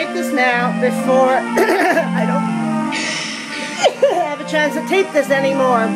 tape this now before I don't have a chance to tape this anymore.